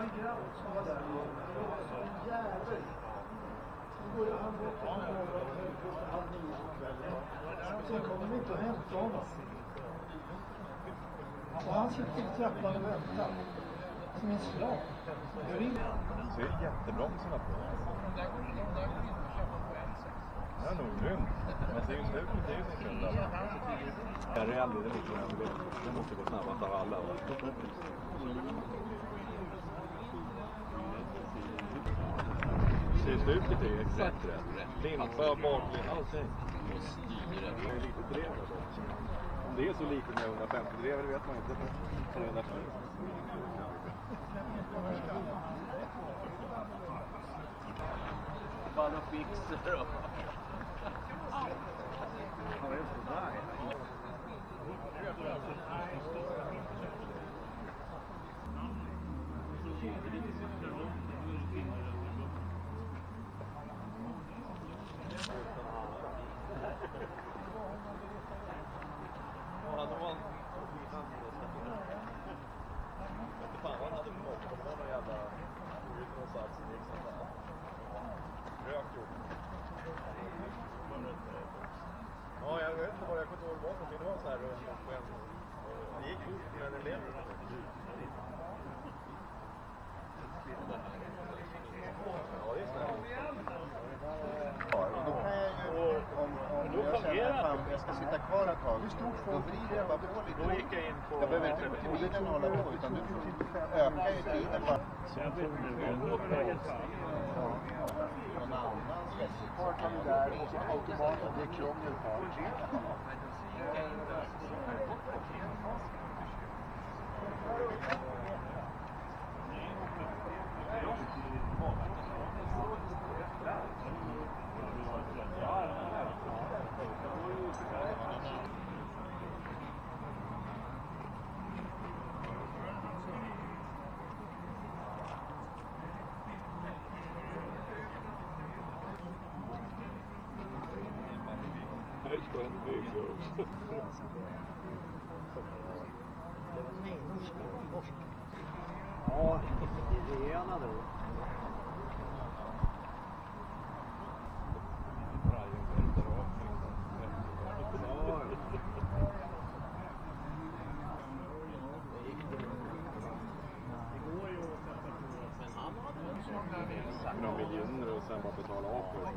var en grabb som var där och det var så en jävel. Han går han går på morgonen halv nio på kvällen. Sen kommer de inte och hämtar honom. Och han sitter på trappan och väntar. Som en slav. Jag ringer. Så är det jättebromsarna på. Det är nog grymt. Man ser ju slutet, det är ju sekund alltså. Det är aldrig det mycket jag vill. Det måste gå snabbast av alla. slutet är ju exakt rätt. Limpa, baklänges, allting. Det är lite drev. Om det är så lite med 150 drev, det vet man inte. 350. Bara fixar då. Ja, då var han... Inte fan vad han hade för motor. Det var någon jävla... Ut någonstans. Det gick sånt där. Rök gjort. Ja, jag vet inte vad jag kommer inte ihåg vad det var för någonting. Det var så här runt på en... Det gick fort men det blev Ja, det är snällt. Ja, och då kan jag ju, om, om jag känner att fan, jag ska sitta kvar ett tag, då vrider jag bara på lite. Då gick jag in på... Jag behöver inte gå till bilen och hålla på, utan du ökar ju tiden bara. Någon annan Parkar vi där och så automaten, det är krångel en bygg också. Ja, det är han då. Några miljoner och sen bara betala av på det.